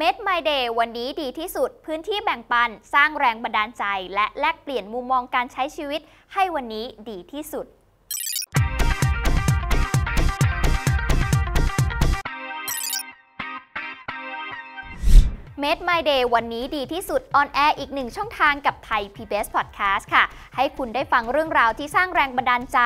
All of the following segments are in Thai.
Made My Day วันนี้ดีที่สุด พื้นที่แบ่งปัน สร้างแรงบันดาลใจ และแลกเปลี่ยนมุมมองการใช้ชีวิตให้วันนี้ดีที่สุด Made My Day วันนี้ดีที่สุดออนแอร์อีกหนึ่งช่องทางกับไทย PBS Podcast ค่ะ ให้คุณได้ฟังเรื่องราวที่สร้างแรงบันดาลใจ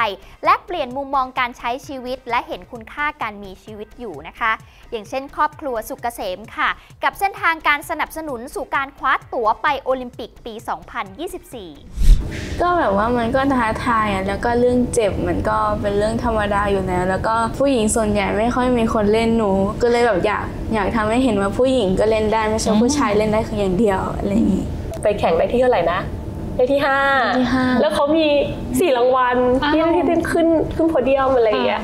และเปลี่ยนมุมมองการใช้ชีวิต และเห็นคุณค่าการมีชีวิตอยู่นะคะ อย่างเช่นครอบครัวสุกเกษมค่ะ กับเส้นทางการสนับสนุนสู่การคว้าตั๋วไปโอลิมปิกปี 2024 ก็แบบว่ามันก็ท้าทายอะแล้วก็เรื่องเจ็บมันก็เป็นเรื่องธรรมดาอยู่แล้วแล้วก็ผู้หญิงส่วนใหญ่ไม่ค่อยมีคนเล่นหนู ก็เลยแบบอยากอยากทำให้เห็นว่าผู้หญิงก็เล่นได้ไม่ใช่ผู้ชายเล่นได้คืออย่างเดียวอะไรอย่างงี้ไปแข่งได้ที่เท่าไหร่นะได้ที่ห้าที่ห้าแล้วเขามีสี่รางวัลอ้าวที่ที่ได้ขึ้นขึ้นโพเดียมอะไรอย่างเงี้ย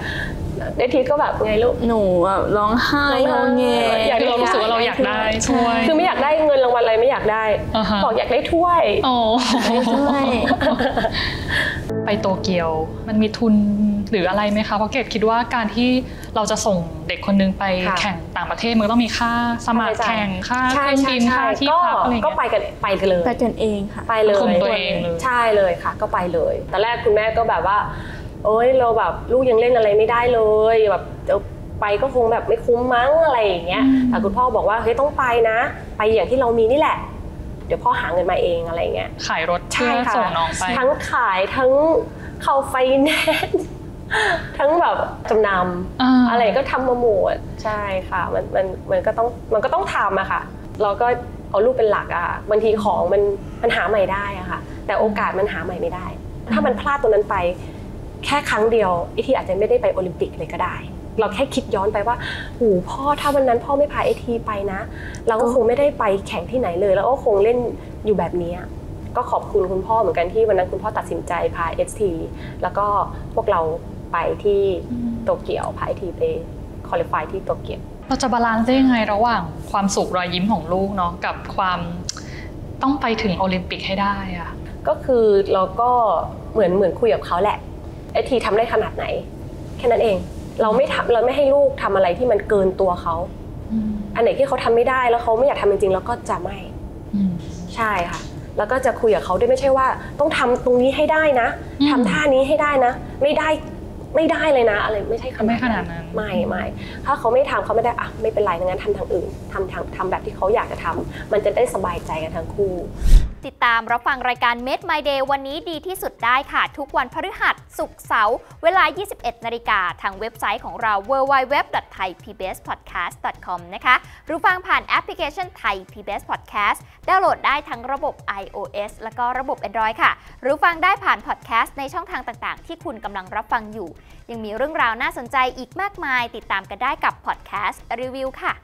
ได้ทีก็แบบไงลูกหนูแบบร้องไห้ร้องไห้งอแงอยากคือเรารู้สึกว่าเราอยากได้ช่วยคือไม่อยากได้เงินรางวัลอะไรไม่อยากได้อ่าฮะบอกอยากได้ถ้วยโอ้ใช่ไปโตเกียวมันมีทุนหรืออะไรไหมคะเพราะเกดคิดว่าการที่เราจะส่งเด็กคนนึงไปค่ะแข่งต่างประเทศมันก็ต้องมีค่าสมัครแข่งค่าเคใช่รื่องใช่บินใช่ค่าที่ก็พักอะไรอย่างก็เงี้ยไปกันไปกันเลยไปกันเองค่ะไปเลยคุมตัวเองเลยใช่เลยค่ะ ก็ไปเลยตอนแรกคุณแม่ก็แบบว่า เอ้ยเราแบบลูกยังเล่นอะไรไม่ได้เลยแบบเดี๋ยวไปก็คงแบบไม่คุ้มมั้งอะไรอย่างเงี้ยแต่คุณพ่อบอกว่าเฮ้ยต้องไปนะ ไปอย่างที่เรามีนี่แหละ เดี๋ยวพ่อหาเงินมาเองอะไรเงี้ยขายรถใช่เพื่อค่ะส่งน้องไปทั้งขายทั้งเข้าไฟแนนซ์ทั้งแบบจำนอ่าำอะไรก็ทำมาหมดใช่ค่ะมันมันมันก็ต้องมันก็ต้องทำอะค่ะเราก็เอาลูกเป็นหลักอะค่ะบางทีของมันมันหาใหม่ได้อะค่ะ แต่โอกาสมันหาใหม่ไม่ได้ ถ้ามันพลาดตรงนั้นไป แค่ครั้งเดียวไอทีอาจจะไม่ได้ไปโอลิมปิกเลยก็ได้ เราแค่คิดย้อนไปว่าหูพ่อถ้าวันนั้นพ่อไม่พาไอทีไปนะ เราก็คงไม่ได้ไปแข่งที่ไหนเลย แล้วก็คงเล่นอยู่แบบนี้ก็ขอบคุณคุณพ่อเหมือนกันที่วันนั้นคุณพ่อตัดสินใจพา ST แล้วก็พวกเราไปที่โตเกียวพา ST ไปqualify ที่โตเกียวเราจะ balance ได้ยังไงระหว่างความสุขรอยยิ้มของลูกเนาะกับความต้องไปถึงโอลิมปิกให้ได้อะก็คือเราก็เหมือนเหมือนคุยกับเขาแหละ ไอ้ที่ทำได้ขนาดไหน แค่นั้นเอง เราไม่ทำเราไม่ให้ลูกทำอะไรที่มันเกินตัวเขาอืมอันไหนที่เขาทำไม่ได้แล้วเขาไม่อยากทำจริงๆเราก็จะไม่อืมใช่ค่ะ แล้วก็จะคุยกับเขาด้วยไม่ใช่ว่า ต้องทำตรงนี้ให้ได้นะอืมทำท่านี้ให้ได้นะ ไม่ได้ไม่ได้เลยนะ อะไรไม่ใช่ขนาดไม่ขนาดนั้นไม่ไม่ถ้าเขาไม่ทำเขาไม่ได้อะไม่เป็นไรงั้นทำทางอื่นทำทางทำแบบที่เขาอยากจะทำมันจะได้สบายใจกันทั้งคู่ ติดตามรับฟังรายการ Made My Day วันนี้ดีที่สุดได้ค่ะ ทุกวันพฤหัสศุกร์เสาร์เวลา 21 นาฬิกาทางเว็บไซต์ของเรา www.thaipbspodcast.com นะคะหรือฟังผ่านแอปพลิเคชัน Thai PBS Podcast ดาวน์โหลดได้ทั้งระบบ iOS แล้วก็ระบบ Android ค่ะ หรือฟังได้ผ่านพอดแคสต์ในช่องทางต่างๆ ที่คุณกำลังรับฟังอยู่ ยังมีเรื่องราวน่าสนใจอีกมากมาย ติดตามกันได้กับพอดแคสต์รีวิวค่ะ